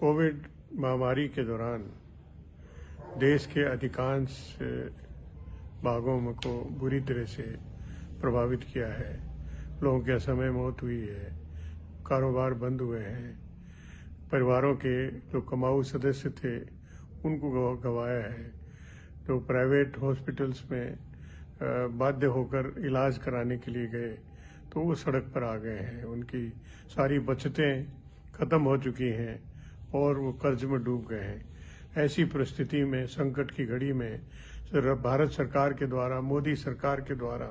Covid महामारी के दौरान देश के अधिकांश भागों में को बुरी तरह से प्रभावित किया है। लोगों के असमय मौत हुई है, कारोबार बंद हुए हैं, परिवारों के जो कमाऊ सदस्य थे, उनको गवाया है। जो प्राइवेट हॉस्पिटल्स में बाध्य होकर इलाज कराने के लिए गए तो वो सड़क पर आ गए हैं। उनकी सारी बचतें खत्म हो चुकी हैं। और वो कर्ज में डूब गए हैं। ऐसी परिस्थिति में, संकट की घड़ी में भारत सरकार के द्वारा, मोदी सरकार के द्वारा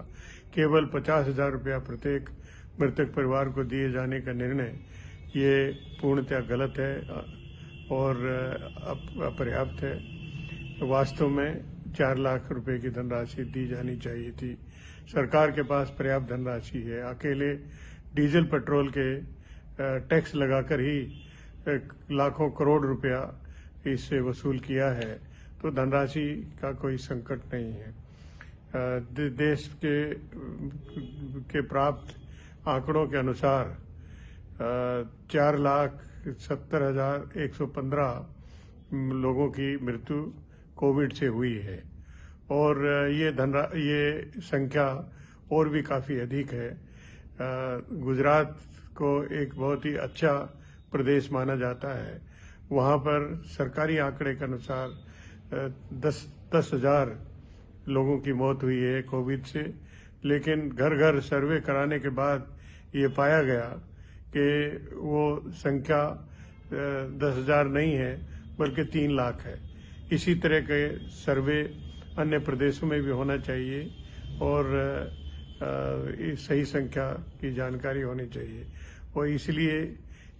केवल पचास हज़ार रुपया प्रत्येक मृतक परिवार को दिए जाने का निर्णय, ये पूर्णतया गलत है और अपर्याप्त है। वास्तव में चार लाख रुपए की धनराशि दी जानी चाहिए थी। सरकार के पास पर्याप्त धनराशि है। अकेले डीजल पेट्रोल के टैक्स लगाकर ही लाखों करोड़ रुपया इससे वसूल किया है तो धनराशि का कोई संकट नहीं है। देश के के प्राप्त आंकड़ों के अनुसार चार लाख सत्तर हज़ार एक सौ पंद्रह लोगों की मृत्यु कोविड से हुई है। और ये धनरा, ये संख्या और भी काफ़ी अधिक है। गुजरात को एक बहुत ही अच्छा प्रदेश माना जाता है। वहाँ पर सरकारी आंकड़े के अनुसार दस दस हज़ार लोगों की मौत हुई है कोविड से। लेकिन घर घर सर्वे कराने के बाद ये पाया गया कि वो संख्या दस हज़ार नहीं है, बल्कि तीन लाख है। इसी तरह के सर्वे अन्य प्रदेशों में भी होना चाहिए और सही संख्या की जानकारी होनी चाहिए। और इसलिए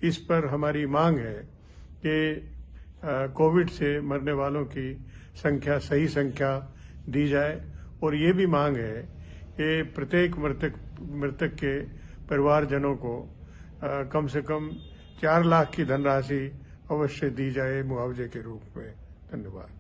इस पर हमारी मांग है कि कोविड से मरने वालों की संख्या सही संख्या दी जाए। और ये भी मांग है कि प्रत्येक मृतक मृतक के परिवारजनों को आ, कम से कम चार लाख की धनराशि अवश्य दी जाए मुआवजे के रूप में। धन्यवाद।